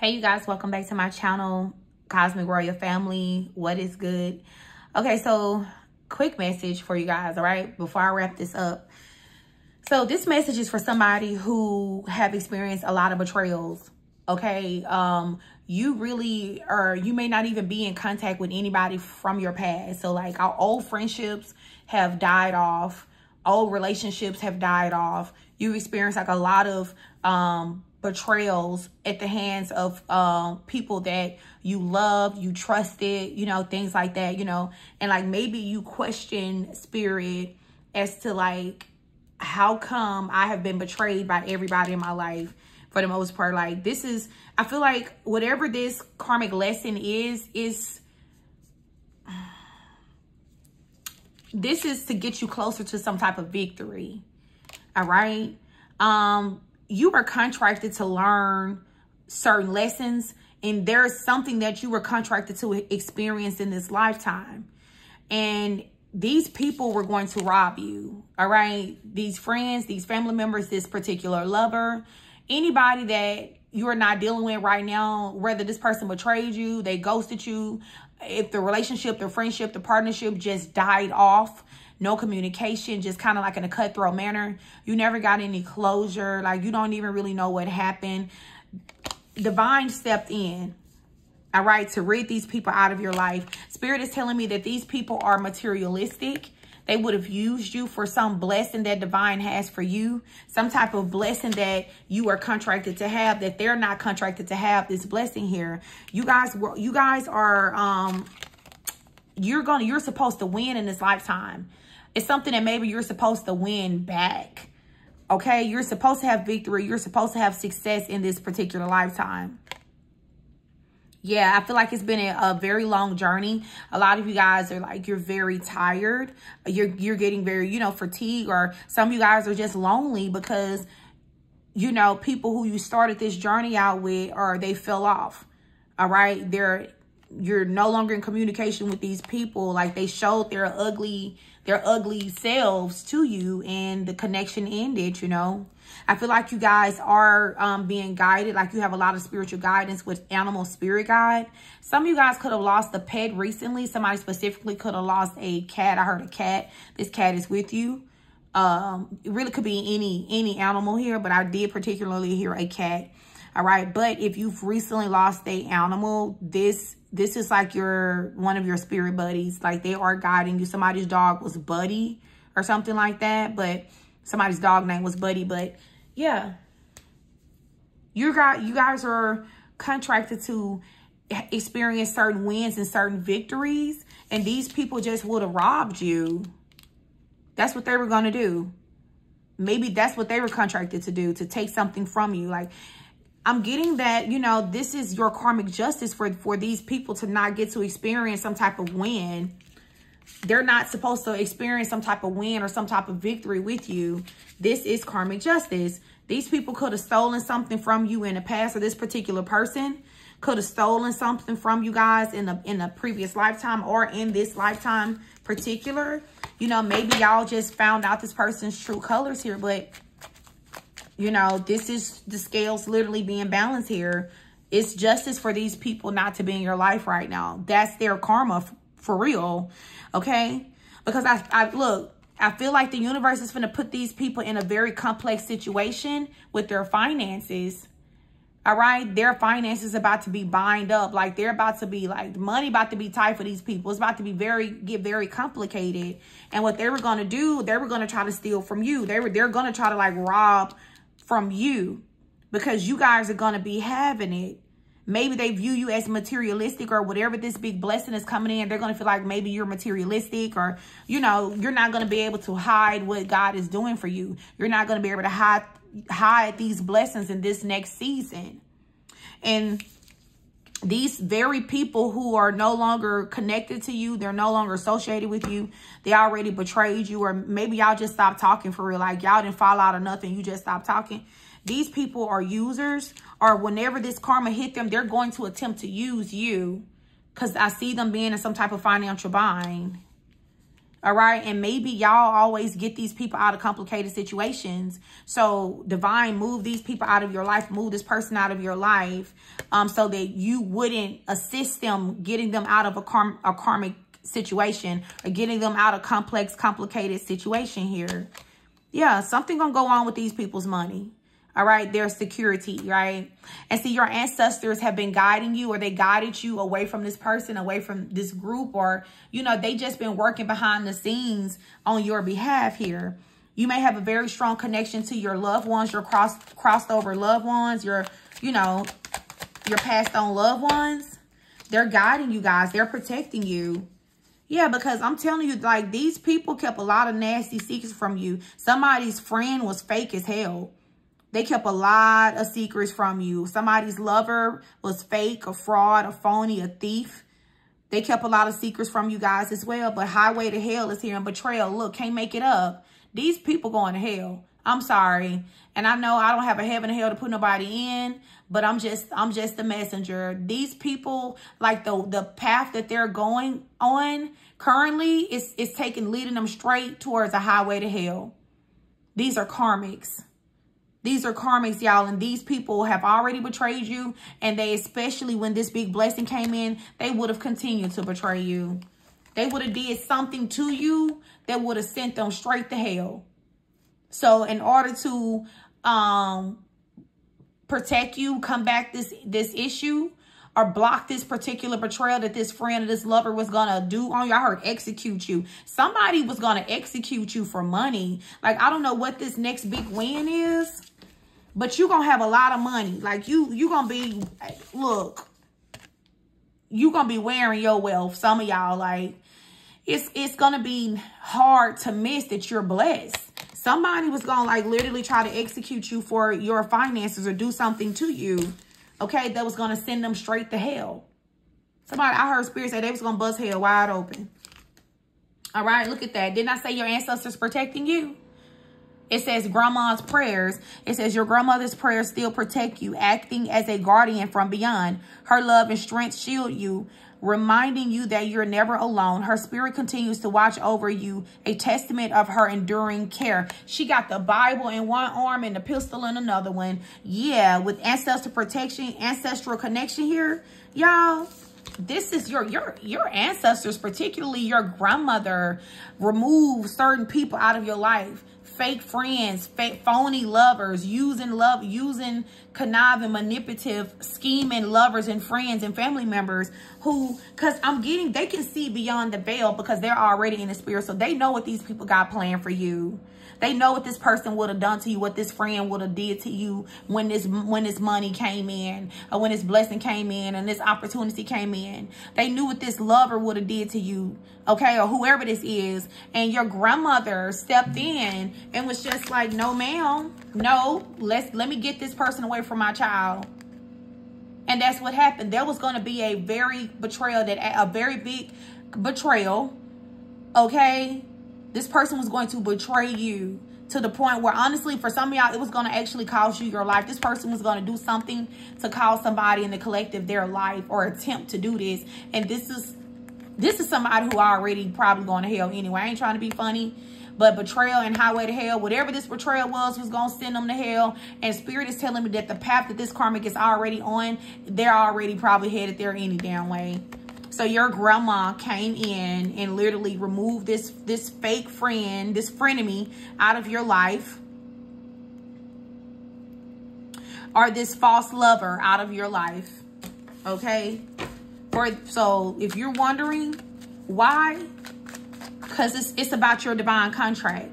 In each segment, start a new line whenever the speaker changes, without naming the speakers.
Hey, you guys, welcome back to my channel, Cosmic Royal Family. What is good? Okay, so quick message for you guys, all right, before I wrap this up. So this message is for somebody who have experienced a lot of betrayals, okay? Um, you really, or you may not even be in contact with anybody from your past. So like our old friendships have died off, old relationships have died off. You've experienced like a lot of um, betrayals at the hands of um, people that you love, you trusted, you know, things like that, you know, and like maybe you question spirit as to like, how come I have been betrayed by everybody in my life for the most part? Like this is, I feel like whatever this karmic lesson is, is, this is to get you closer to some type of victory. All right. Um, you were contracted to learn certain lessons and there's something that you were contracted to experience in this lifetime. And these people were going to rob you, all right? These friends, these family members, this particular lover, anybody that you're not dealing with right now, whether this person betrayed you, they ghosted you, if the relationship, the friendship, the partnership just died off, no communication, just kind of like in a cutthroat manner. You never got any closure. Like you don't even really know what happened. Divine stepped in, all right, to rid these people out of your life. Spirit is telling me that these people are materialistic. They would have used you for some blessing that divine has for you. Some type of blessing that you are contracted to have that they're not contracted to have this blessing here. You guys, you guys are, um, you're going to, you're supposed to win in this lifetime. It's something that maybe you're supposed to win back. Okay, you're supposed to have victory. You're supposed to have success in this particular lifetime. Yeah, I feel like it's been a, a, very long journey. A lot of you guys are like, you're very tired. You're, you're getting very, you know, fatigued or some of you guys are just lonely because, you know, people who you started this journey out with or they fell off. All right. They're, you're no longer in communication with these people. Like they showed their ugly their ugly selves to you and the connection ended, you know. I feel like you guys are um, being guided, like you have a lot of spiritual guidance with animal spirit guide. Some of you guys could have lost a pet recently. Somebody specifically could have lost a cat. I heard a cat. This cat is with you. Um, it really could be any any animal here, but I did particularly hear a cat. All right, but if you've recently lost a animal, this this is like your one of your spirit buddies. Like they are guiding you. Somebody's dog was Buddy or something like that. But somebody's dog name was Buddy. But yeah. You got you guys are contracted to experience certain wins and certain victories. And these people just would have robbed you. That's what they were going to do. Maybe that's what they were contracted to do, to take something from you. Like, I'm getting that, you know, this is your karmic justice for, for these people to not get to experience some type of win. They're not supposed to experience some type of win or some type of victory with you. This is karmic justice. These people could have stolen something from you in the past or this particular person could have stolen something from you guys in the in a previous lifetime or in this lifetime particular. You know, maybe y'all just found out this person's true colors here, but you know, this is the scales literally being balanced here. It's justice for these people not to be in your life right now. That's their karma for real. Okay? Because I, I look, I feel like the universe is going to put these people in a very complex situation with their finances. All right. Their finances about to be bind up. Like they're about to be like money about to be tight for these people. It's about to be very, get very complicated. And what they were going to do, they were going to try to steal from you. They were, they're going to try to like rob from you because you guys are going to be having it. Maybe they view you as materialistic or whatever this big blessing is coming in. They're going to feel like maybe you're materialistic or, you know, you're not going to be able to hide what God is doing for you. You're not going to be able to hide, hide these blessings in this next season. And these very people who are no longer connected to you, they're no longer associated with you, they already betrayed you, or maybe y'all just stopped talking for real, like y'all didn't fall out of nothing, you just stopped talking. These people are users, or whenever this karma hit them, they're going to attempt to use you, because I see them being in some type of financial bind. All right. And maybe y'all always get these people out of complicated situations. So divine, move these people out of your life, move this person out of your life um, so that you wouldn't assist them getting them out of a, a karmic situation or getting them out of complex, complicated situation here. Yeah, something gonna go on with these people's money. All right, their security, right? And see, your ancestors have been guiding you or they guided you away from this person, away from this group, or, you know, they just been working behind the scenes on your behalf here. You may have a very strong connection to your loved ones, your cross crossed over loved ones, your, you know, your passed on loved ones. They're guiding you guys. They're protecting you. Yeah, because I'm telling you, like, these people kept a lot of nasty secrets from you. Somebody's friend was fake as hell. They kept a lot of secrets from you. Somebody's lover was fake, a fraud, a phony, a thief. They kept a lot of secrets from you guys as well. But highway to hell is here and betrayal. Look, can't make it up. These people going to hell. I'm sorry. And I know I don't have a heaven and hell to put nobody in, but I'm just I'm just the messenger. These people, like the the path that they're going on currently is is taking leading them straight towards a highway to hell. These are karmics. These are karmics, y'all, and these people have already betrayed you, and they, especially when this big blessing came in, they would have continued to betray you. They would have did something to you that would have sent them straight to hell. So in order to um, protect you, come back this, this issue, or block this particular betrayal that this friend or this lover was gonna do on you. I heard execute you. Somebody was gonna execute you for money. Like, I don't know what this next big win is, but you gonna have a lot of money. Like, you you gonna be, look, you gonna be wearing your wealth. Some of y'all, like, it's, it's gonna be hard to miss that you're blessed. Somebody was going to like literally try to execute you for your finances or do something to you. Okay. That was going to send them straight to hell. Somebody, I heard spirit say they was going to bust hell wide open. All right. Look at that. Didn't I say your ancestors protecting you? It says grandma's prayers. It says your grandmother's prayers still protect you, acting as a guardian from beyond. Her love and strength shield you reminding you that you're never alone. Her spirit continues to watch over you, a testament of her enduring care. She got the Bible in one arm and the pistol in another one. Yeah, with ancestral protection, ancestral connection here, y'all. This is your your your ancestors, particularly your grandmother, remove certain people out of your life fake friends, fake phony lovers, using love, using conniving, manipulative, scheming lovers and friends and family members who, because I'm getting, they can see beyond the veil because they're already in the spirit. So they know what these people got planned for you. They know what this person would have done to you, what this friend would have did to you when this when this money came in, or when this blessing came in, and this opportunity came in. They knew what this lover would have did to you, okay, or whoever this is. And your grandmother stepped in and was just like, no, ma'am, no, let's let me get this person away from my child. And that's what happened. There was going to be a very betrayal, that a very big betrayal, okay? This person was going to betray you to the point where honestly for some of y'all it was going to actually cost you your life. This person was going to do something to cause somebody in the collective their life or attempt to do this. And this is this is somebody who already probably going to hell anyway. I ain't trying to be funny but betrayal and highway to hell whatever this betrayal was was going to send them to hell. And spirit is telling me that the path that this karmic is already on they're already probably headed there any damn way so your grandma came in and literally removed this, this fake friend, this frenemy out of your life. Or this false lover out of your life. Okay? For, so if you're wondering why, because it's, it's about your divine contract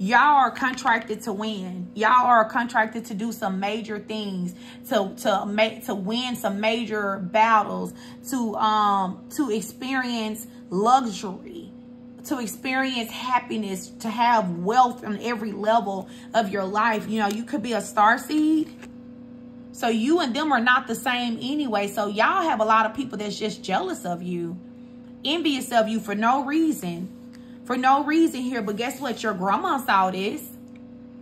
y'all are contracted to win. Y'all are contracted to do some major things, to to make to win some major battles, to um to experience luxury, to experience happiness, to have wealth on every level of your life. You know, you could be a star seed. So you and them are not the same anyway. So y'all have a lot of people that's just jealous of you, envious of you for no reason for no reason here. But guess what? Your grandma saw this.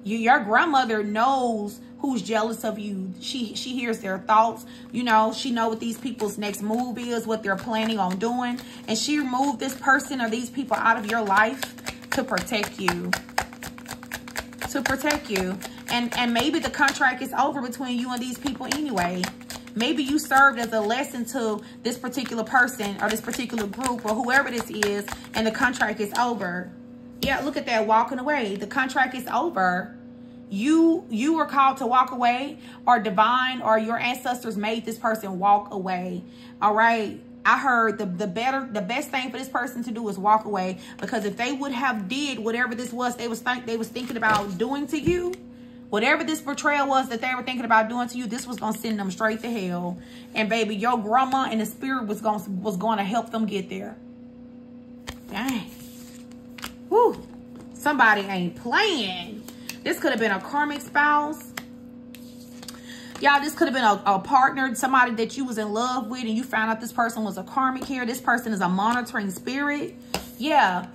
You, your grandmother knows who's jealous of you. She she hears their thoughts. You know, she know what these people's next move is, what they're planning on doing. And she removed this person or these people out of your life to protect you. To protect you. And, and maybe the contract is over between you and these people anyway. Maybe you served as a lesson to this particular person or this particular group or whoever this is and the contract is over. Yeah, look at that walking away. The contract is over you you were called to walk away or divine or your ancestors made this person walk away all right i heard the the better the best thing for this person to do is walk away because if they would have did whatever this was they was think they was thinking about doing to you whatever this betrayal was that they were thinking about doing to you this was gonna send them straight to hell and baby your grandma and the spirit was gonna was gonna help them get there dang Whew. somebody ain't playing this could have been a karmic spouse. Y'all, this could have been a, a, partner, somebody that you was in love with and you found out this person was a karmic here. This person is a monitoring spirit. Yeah.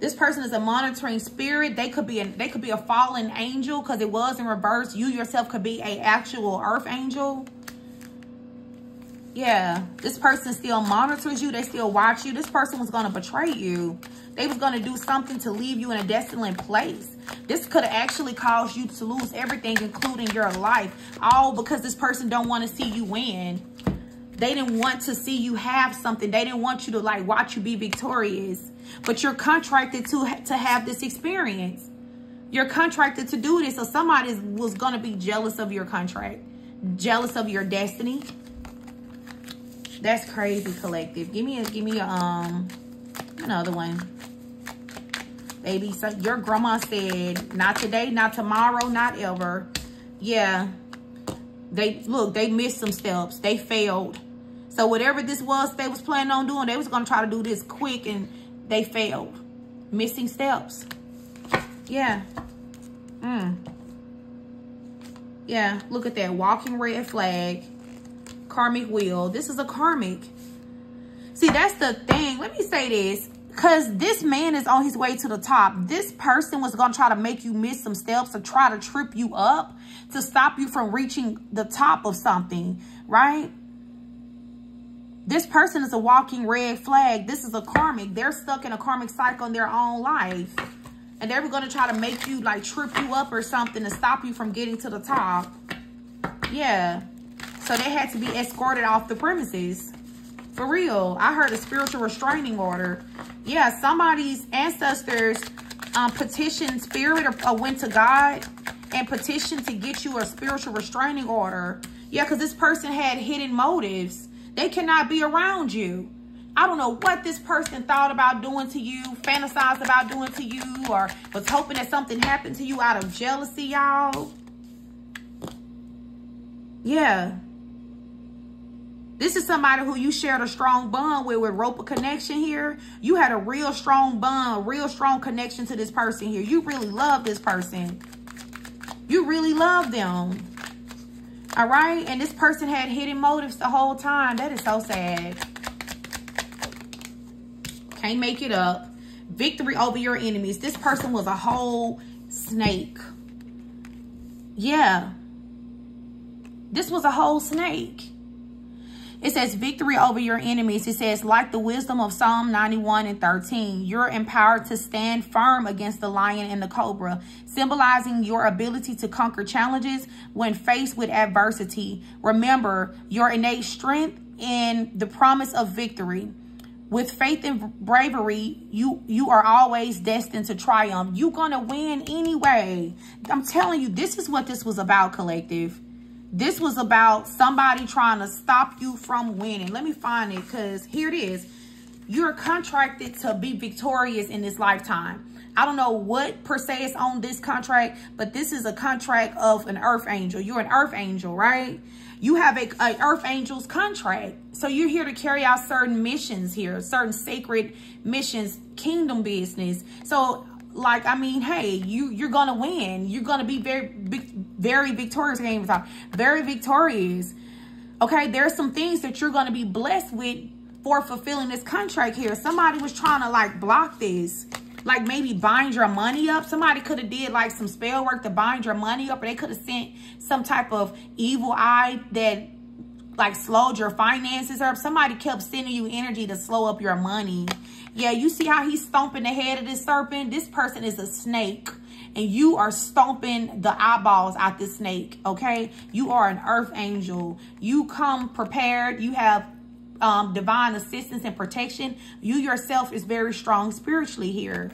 This person is a monitoring spirit. They could be a, they could be a fallen angel because it was in reverse. You yourself could be a actual earth angel. Yeah. This person still monitors you. They still watch you. This person was going to betray you. They was going to do something to leave you in a desolate place. This could have actually caused you to lose everything, including your life. All because this person don't want to see you win. They didn't want to see you have something. They didn't want you to like watch you be victorious. But you're contracted to, to have this experience. You're contracted to do this. So somebody was going to be jealous of your contract. Jealous of your destiny. That's crazy, collective. Give me a, give me a, um, another one baby. So your grandma said, not today, not tomorrow, not ever. Yeah. They, look, they missed some steps. They failed. So whatever this was they was planning on doing, they was going to try to do this quick and they failed. Missing steps. Yeah. Mm. Yeah, look at that. Walking red flag. Karmic wheel. This is a karmic. See, that's the thing. Let me say this. Because this man is on his way to the top. This person was going to try to make you miss some steps or try to trip you up to stop you from reaching the top of something, right? This person is a walking red flag. This is a karmic. They're stuck in a karmic cycle in their own life. And they were going to try to make you like trip you up or something to stop you from getting to the top. Yeah. So they had to be escorted off the premises. For real. I heard a spiritual restraining order. Yeah, somebody's ancestors um, petitioned spirit or, or went to God and petitioned to get you a spiritual restraining order. Yeah, because this person had hidden motives. They cannot be around you. I don't know what this person thought about doing to you, fantasized about doing to you, or was hoping that something happened to you out of jealousy, y'all. Yeah. This is somebody who you shared a strong bond with, with rope of connection here. You had a real strong bond, a real strong connection to this person here. You really love this person. You really love them. All right? And this person had hidden motives the whole time. That is so sad. Can't make it up. Victory over your enemies. This person was a whole snake. Yeah. This was a whole snake. It says victory over your enemies. It says like the wisdom of Psalm 91 and 13, you're empowered to stand firm against the lion and the cobra, symbolizing your ability to conquer challenges when faced with adversity. Remember your innate strength and the promise of victory. With faith and bravery, you, you are always destined to triumph. You're going to win anyway. I'm telling you, this is what this was about, collective. This was about somebody trying to stop you from winning. Let me find it because here it is. You're contracted to be victorious in this lifetime. I don't know what per se is on this contract, but this is a contract of an earth angel. You're an earth angel, right? You have a, a earth angel's contract. So you're here to carry out certain missions here, certain sacred missions, kingdom business. So like I mean, hey, you you're gonna win. You're gonna be very very victorious. Game talk very victorious. Okay, there's some things that you're gonna be blessed with for fulfilling this contract here. Somebody was trying to like block this. like maybe bind your money up. Somebody could have did like some spell work to bind your money up or they could have sent some type of evil eye that like slowed your finances up. Somebody kept sending you energy to slow up your money. Yeah, you see how he's stomping the head of this serpent? This person is a snake and you are stomping the eyeballs out this snake, okay? You are an earth angel. You come prepared. You have um, divine assistance and protection. You yourself is very strong spiritually here.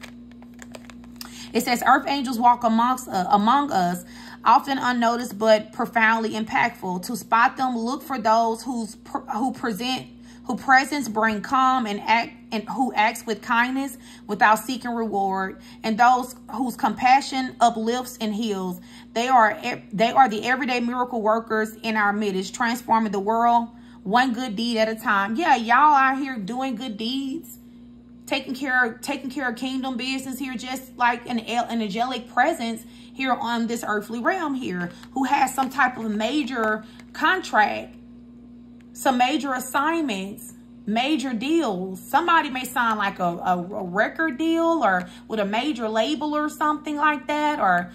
It says, earth angels walk amongst uh, among us, often unnoticed but profoundly impactful. To spot them, look for those who's who present who presence bring calm and act and who acts with kindness without seeking reward, and those whose compassion uplifts and heals. They are they are the everyday miracle workers in our midst, transforming the world one good deed at a time. Yeah, y'all out here doing good deeds, taking care of taking care of kingdom business here, just like an, an angelic presence here on this earthly realm here, who has some type of major contract some major assignments, major deals. Somebody may sign like a, a, a, record deal or with a major label or something like that. Or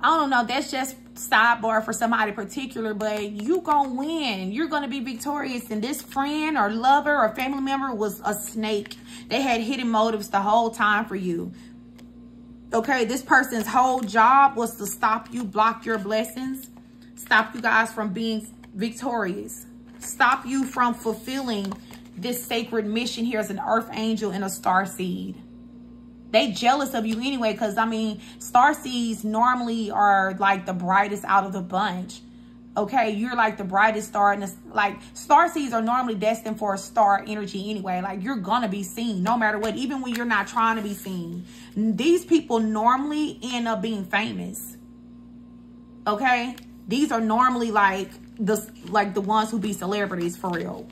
I don't know. That's just sidebar for somebody particular, but you gonna win. You're gonna be victorious. And this friend or lover or family member was a snake. They had hidden motives the whole time for you. Okay, this person's whole job was to stop you, block your blessings, stop you guys from being victorious stop you from fulfilling this sacred mission here as an earth angel and a star seed. They jealous of you anyway because, I mean, star seeds normally are like the brightest out of the bunch. Okay, you're like the brightest star. And like star seeds are normally destined for a star energy anyway. Like you're to be seen no matter what, even when you're not trying to be seen. These people normally end up being famous. Okay, these are normally like the like the ones who be celebrities for real.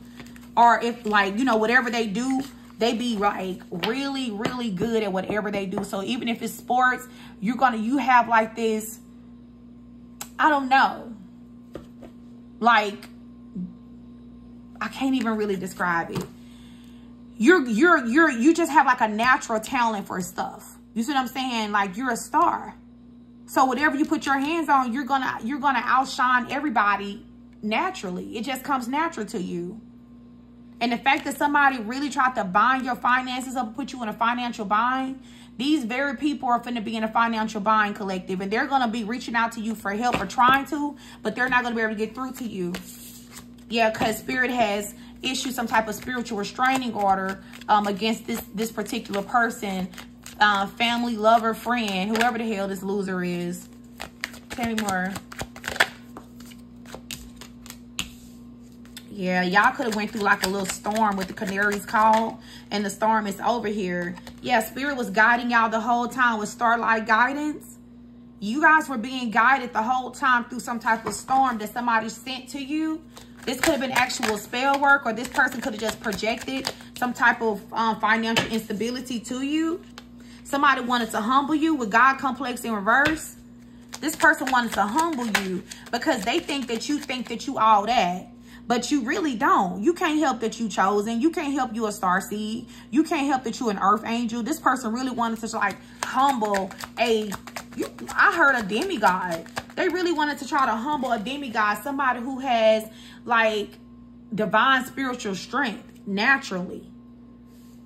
Or if like, you know, whatever they do, they be like really, really good at whatever they do. So even if it's sports, you're gonna you have like this, I don't know. Like I can't even really describe it. You're you're you're you just have like a natural talent for stuff. You see what I'm saying? Like you're a star. So whatever you put your hands on, you're gonna you're gonna outshine everybody naturally. It just comes natural to you. And the fact that somebody really tried to bind your finances up, put you in a financial bind, these very people are going to be in a financial bind collective. And they're going to be reaching out to you for help or trying to, but they're not going to be able to get through to you. Yeah, because Spirit has issued some type of spiritual restraining order um, against this, this particular person, uh, family, lover, friend, whoever the hell this loser is. Tell me more. Yeah, y'all could have went through like a little storm with the Canaries call. And the storm is over here. Yeah, Spirit was guiding y'all the whole time with Starlight Guidance. You guys were being guided the whole time through some type of storm that somebody sent to you. This could have been actual spell work or this person could have just projected some type of um, financial instability to you. Somebody wanted to humble you with God complex in reverse. This person wanted to humble you because they think that you think that you all that. But you really don't. You can't help that you chosen. You can't help you a star seed. You can't help that you an earth angel. This person really wanted to like humble a, you, I heard a demigod. They really wanted to try to humble a demigod. Somebody who has like divine spiritual strength naturally.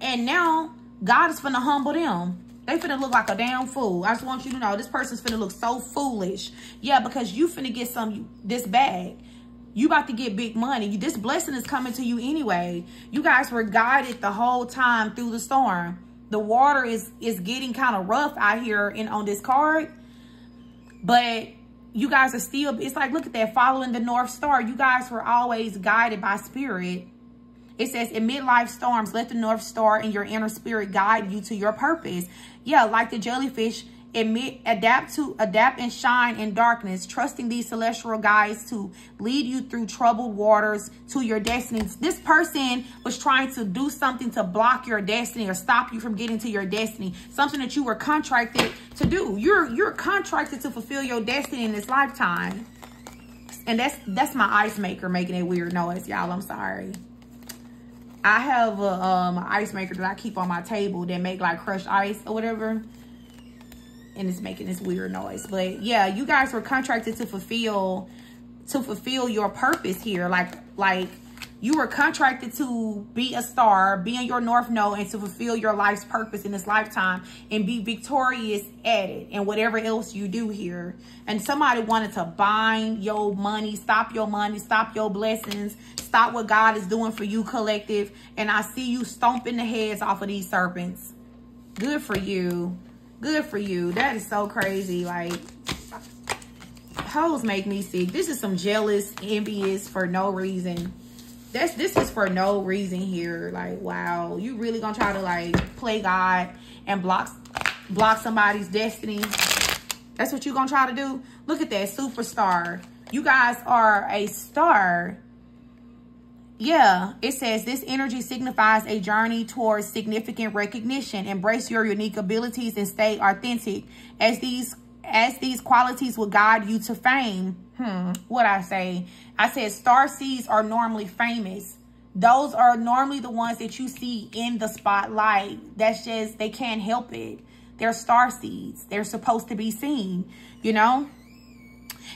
And now God is finna humble them. They finna look like a damn fool. I just want you to know this person's finna look so foolish. Yeah, because you finna get some this bag. You about to get big money. This blessing is coming to you anyway. You guys were guided the whole time through the storm. The water is, is getting kind of rough out here in on this card. But you guys are still, it's like, look at that, following the North Star. You guys were always guided by spirit. It says, in midlife storms, let the North Star and your inner spirit guide you to your purpose. Yeah, like the jellyfish, Admit, adapt to adapt and shine in darkness, trusting these celestial guides to lead you through troubled waters to your destiny. This person was trying to do something to block your destiny or stop you from getting to your destiny. Something that you were contracted to do. You're you're contracted to fulfill your destiny in this lifetime. And that's that's my ice maker making a weird noise, y'all. I'm sorry. I have a um, ice maker that I keep on my table that make like crushed ice or whatever. And it's making this weird noise. But yeah, you guys were contracted to fulfill to fulfill your purpose here. Like, like you were contracted to be a star, be in your North Node, and to fulfill your life's purpose in this lifetime and be victorious at it and whatever else you do here. And somebody wanted to bind your money, stop your money, stop your blessings, stop what God is doing for you, collective. And I see you stomping the heads off of these serpents. Good for you. Good for you. That is so crazy. Like, hoes make me sick. This is some jealous, envious for no reason that's this is for no reason here. Like, wow, you really gonna try to like play God and block block somebody's destiny? That's what you gonna try to do? Look at that superstar. You guys are a star. Yeah, it says this energy signifies a journey towards significant recognition. Embrace your unique abilities and stay authentic as these as these qualities will guide you to fame hmm, what I say? I said star seeds are normally famous. Those are normally the ones that you see in the spotlight. That's just, they can't help it. They're star seeds. They're supposed to be seen, you know?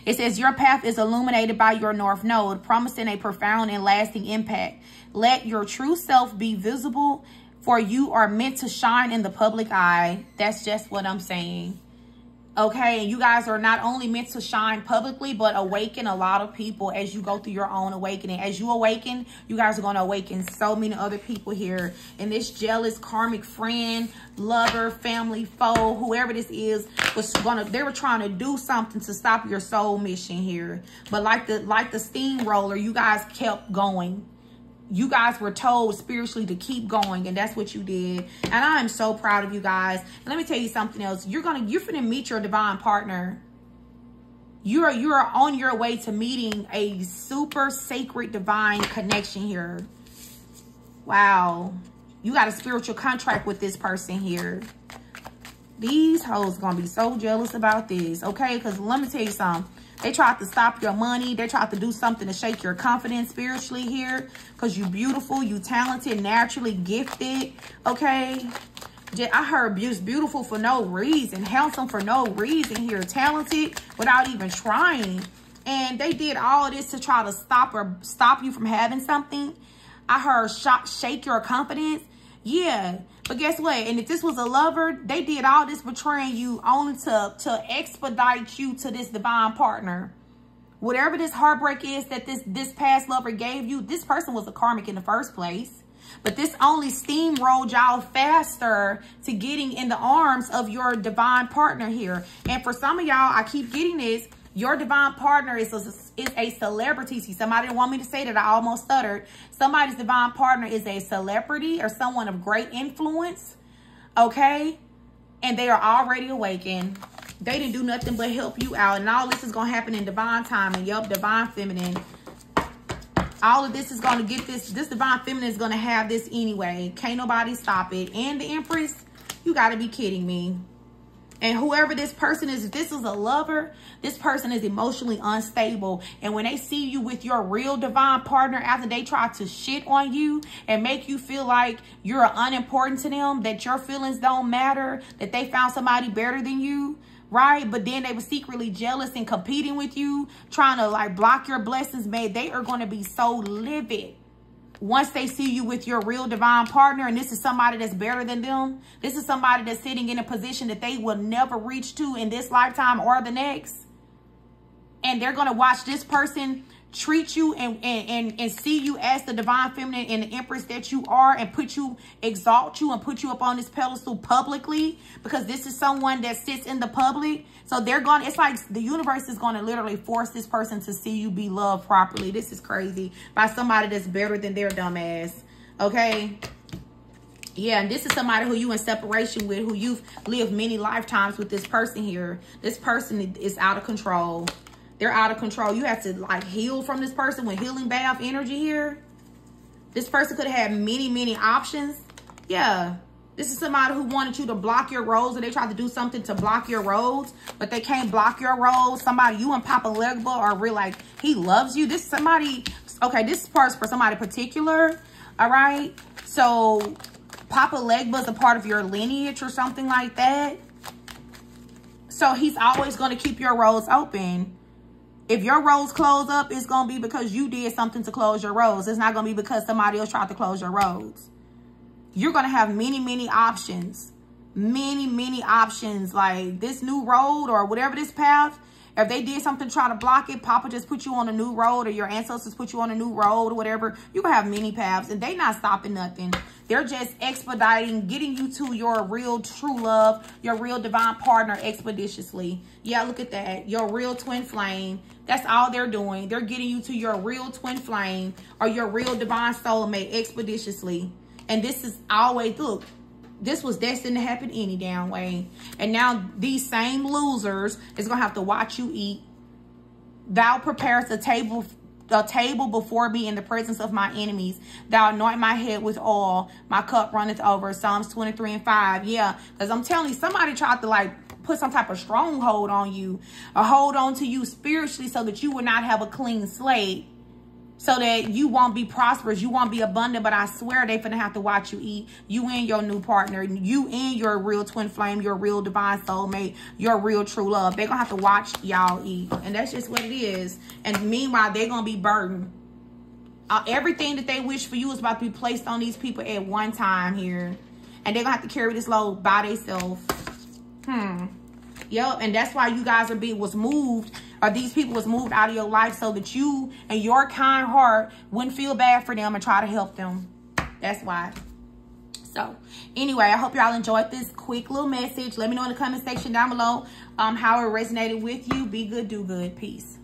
It says, your path is illuminated by your North Node, promising a profound and lasting impact. Let your true self be visible, for you are meant to shine in the public eye. That's just what I'm saying okay and you guys are not only meant to shine publicly but awaken a lot of people as you go through your own awakening. As you awaken you guys are going to awaken so many other people here. And this jealous karmic friend lover family foe whoever this is was gonna they were trying to do something to stop your soul mission here. But like the like the steamroller you guys kept going you guys were told spiritually to keep going and that's what you did. And i am so proud of you guys. And let me tell you something else. You're gonna you're gonna meet your divine partner. You're you're on your way to meeting a super sacred divine connection here. Wow. You got a spiritual contract with this person here. These hoes gonna be so jealous about this okay? Because let me tell you something they tried to stop your money. They tried to do something to shake your confidence spiritually here. Because you beautiful, you talented, naturally gifted. Okay. I heard beautiful for no reason. Handsome for no reason here. Talented without even trying. And they did all this to try to stop or stop you from having something. I heard shake your confidence. Yeah. But guess what? And if this was a lover, they did all this betraying you only to, to expedite you to this divine partner. Whatever this heartbreak is that this, this past lover gave you, this person was a karmic in the first place. But this only steamrolled y'all faster to getting in the arms of your divine partner here. And for some of y'all, I keep getting this, your divine partner is a, is a celebrity. See, somebody didn't want me to say that. I almost stuttered. Somebody's divine partner is a celebrity or someone of great influence. Okay? And they are already awakened. They didn't do nothing but help you out. And all this is going to happen in divine time. And yup, divine feminine. All of this is going to get this. This divine feminine is going to have this anyway. Can't nobody stop it. And the empress, you got to be kidding me. And whoever this person is, if this is a lover, this person is emotionally unstable. And when they see you with your real divine partner after they try to shit on you and make you feel like you're unimportant to them, that your feelings don't matter, that they found somebody better than you, right? But then they were secretly jealous and competing with you, trying to like block your blessings, man. They are going to be so livid once they see you with your real divine partner and this is somebody that's better than them, this is somebody that's sitting in a position that they will never reach to in this lifetime or the next. And they're going to watch this person treat you and, and, and, and see you as the divine feminine and the empress that you are and put you, exalt you and put you up on this pedestal publicly because this is someone that sits in the public so they're going, it's like the universe is going to literally force this person to see you be loved properly. This is crazy. By somebody that's better than their dumbass. Okay. Yeah, and this is somebody who you in separation with, who you've lived many lifetimes with this person here. This person is out of control. They're out of control. You have to like heal from this person with healing bath energy here. This person could have had many, many options. Yeah. This is somebody who wanted you to block your roads or they tried to do something to block your roads, but they can't block your roads. Somebody, you and Papa Legba are real like, he loves you. This somebody, okay, this part's for somebody particular. All All right. So Papa Legba's a part of your lineage or something like that. So he's always going to keep your roads open. If your roads close up, it's going to be because you did something to close your roads. It's not going to be because somebody else tried to close your roads. You're going to have many, many options. Many, many options. Like this new road or whatever this path, if they did something try to block it, Papa just put you on a new road or your ancestors put you on a new road or whatever. You can have many paths and they not stopping nothing. They're just expediting, getting you to your real true love, your real divine partner expeditiously. Yeah, look at that. Your real twin flame. That's all they're doing. They're getting you to your real twin flame or your real divine soulmate expeditiously. And this is always, look, this was destined to happen any damn way. And now these same losers is going to have to watch you eat. Thou preparest a table a table before me in the presence of my enemies. Thou anoint my head with oil. My cup runneth over. Psalms 23 and 5. Yeah, because I'm telling you, somebody tried to like put some type of stronghold on you. A hold on to you spiritually so that you would not have a clean slate so that you won't be prosperous, you won't be abundant. But I swear they finna have to watch you eat. You and your new partner, you and your real twin flame, your real divine soulmate, your real true love. They're gonna have to watch y'all eat. And that's just what it is. And meanwhile, they're gonna be burdened. Uh, everything that they wish for you is about to be placed on these people at one time here. And they're gonna have to carry this load by themselves. Hmm. Yep, and that's why you guys are being was moved or these people was moved out of your life so that you and your kind heart wouldn't feel bad for them and try to help them. That's why. So, anyway, I hope y'all enjoyed this quick little message. Let me know in the comment section down below um, how it resonated with you. Be good, do good. Peace.